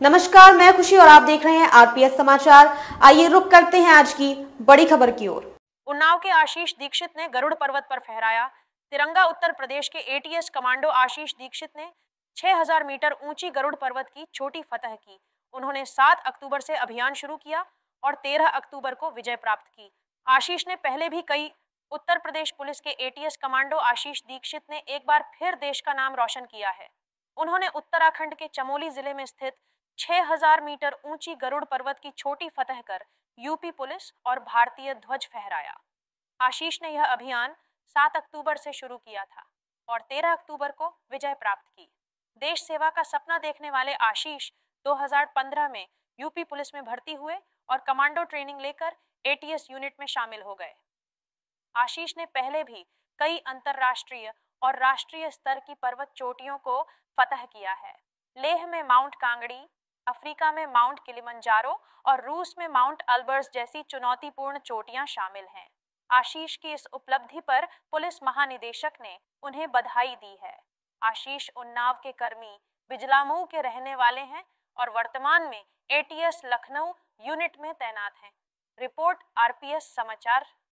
नमस्कार, मैं खुशी और आप देख रहे हैं आरपीएस समाचार। आइए रुक करते हैं आज की बड़ी खबर की ओर। उन्नाव के आशीष दीक्षित ने गरुड़ पर्वत पर फहराया। तिरंगा उत्तर प्रदेश के एटीएस कमांडो आशीष दीक्षित ने 6000 मीटर ऊँची गरुड़ पर्वत की छोटी फतह की। उन्होंने 7 अक्टूबर से अभियान शुरू किया और 13 अक्टूबर को विजय प्राप्त की। आशीष ने पहले भी कई उत्तर प्रदेश पुलिस के एटीएस कमांडो आशीष दीक्षित ने एक बार फिर देश का नाम रोशन किया है। उन्होंने उत्तराखंड के चमोली ज़िले में स्थित 6000 मीटर ऊँची गरुड़ पर्वत की छोटी फतह कर यूपी पुलिस और भारतीय ध्वज फहराया। आशीष ने यह अभियान 7 अक्टूबर से शुरू किया था और 13 अक्टूबर को विजय प्राप्त की। देश सेवा का सपना देखने वाले आशीष 2015 में यूपी पुलिस में भर्ती हुए और कमांडो ट्रेनिंग लेकर एटीएस यूनिट में शामिल हो गए। आशीष ने पहले भी कई अंतरराष्ट्रीय और राष्ट्रीय स्तर की पर्वत चोटियों को फतह किया है। लेह में माउंट कांगड़ी अफ्रीका में माउंट किलिमंजारो और रूस में माउंट अल्बर्स जैसी चुनौतीपूर्ण चोटियाँ शामिल हैं। आशीष की इस उपलब्धि पर पुलिस महानिदेशक ने उन्हें बधाई दी है। आशीष उन्नाव के कर्मी बिजलामऊ के रहने वाले हैं और वर्तमान में एटीएस लखनऊ यूनिट में तैनात हैं। रिपोर्ट आरपीएस समाचार।